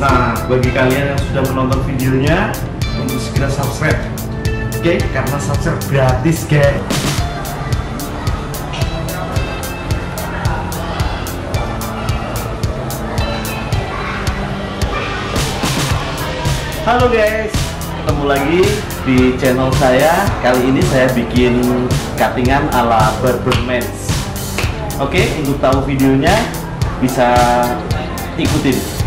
Nah, bagi kalian yang sudah menonton videonya, untuk segera subscribe. Oke, karena subscribe gratis, guys. Halo guys, ketemu lagi di channel saya. Kali ini saya bikin cuttingan ala Barbermans. Oke, untuk tahu videonya bisa ikutin.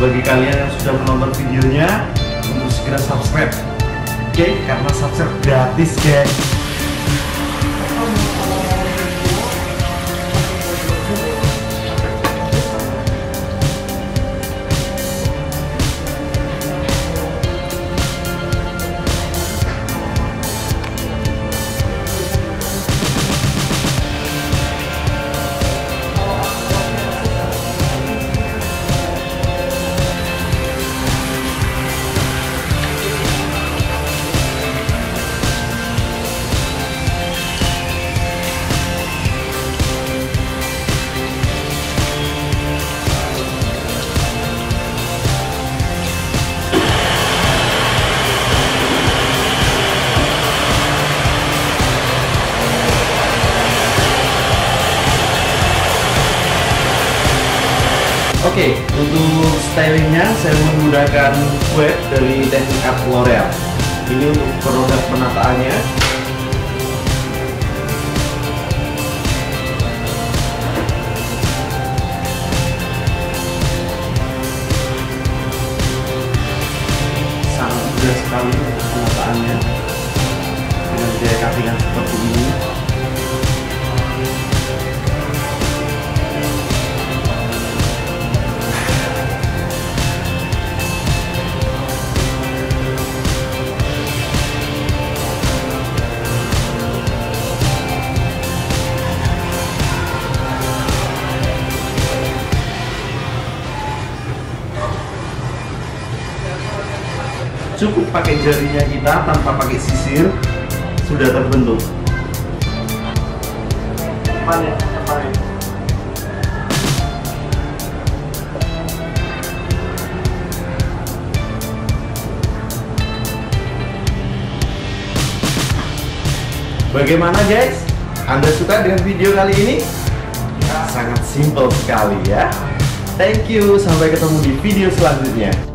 Bagi kalian yang sudah menonton videonya, untuk segera subscribe. Oke, karena subscribe gratis, guys. Oke, untuk stylingnya saya menggunakan web dari teknik art L'Oreal. Ini untuk produk penataannya. Sangat mudah sekali untuk penataannya dengan gaya cuttingan seperti ini. Cukup pakai jarinya kita tanpa pakai sisir sudah terbentuk. Bagaimana guys? Anda suka dengan video kali ini? Sangat simple sekali ya. Thank you. Sampai ketemu di video selanjutnya